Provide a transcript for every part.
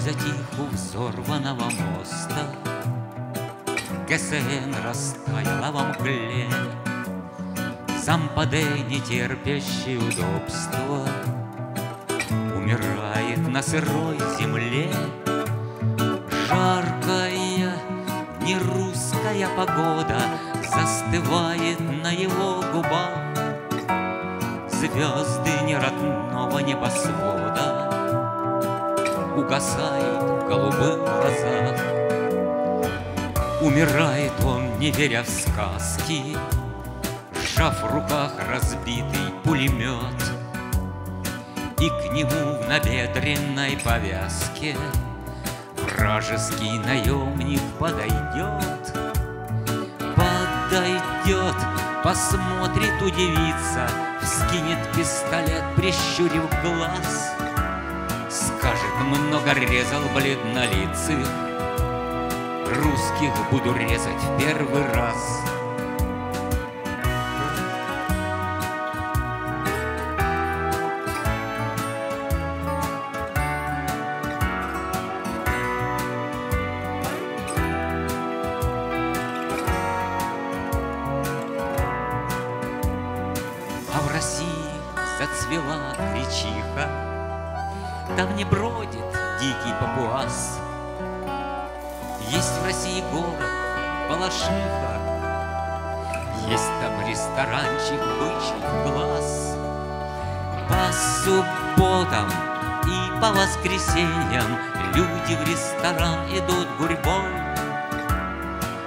затих у взорванного моста. ГСН растаяла во мгле, Зампаде, не терпящий удобства, Умирает на сырой земле. Жаркая, не русская погода Застывает на его губах. Звезды неродного небосвода Угасают в голубых глазах. Умирает он, не веря в сказки, Сжав в руках разбитый пулемет, И к нему в набедренной повязке Вражеский наемник подойдет, Подойдет, посмотрит, удивится, Вскинет пистолет, прищурив глаз, много резал бледнолицых, Русских буду резать в первый раз. А в России зацвела гречиха, Там не бродит дикий папуас. Есть в России город Балашиха, Есть там ресторанчик бычьих глаз. По субботам и по воскресеньям Люди в ресторан идут гурьбой,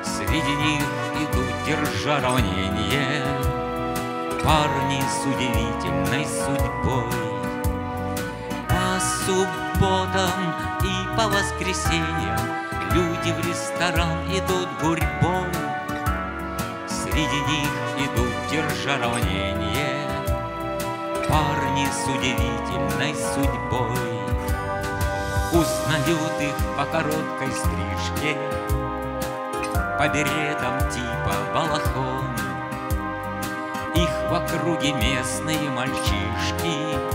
Среди них идут, держа равнение, Парни с удивительной судьбой. Субботам и по воскресеньям Люди в ресторан идут гурьбой. Среди них идут, держа равнение, Парни с удивительной судьбой. Узнают их по короткой стрижке, По беретам типа балахон. Их в округе местные мальчишки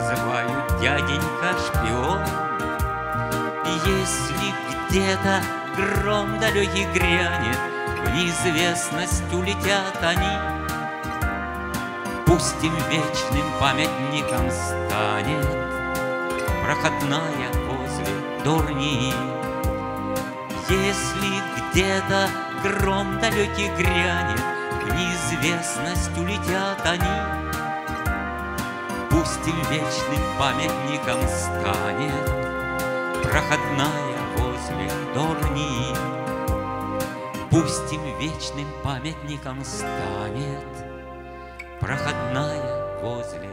Называют дяденька шпион. Если где-то гром далекий грянет, В неизвестность улетят они, Пусть им вечным памятником станет Проходная возле дурни. Если где-то гром далекий грянет, В неизвестность улетят они, Пусть им вечным памятником станет Проходная возле Дорни. Пусть им вечным памятником станет Проходная возле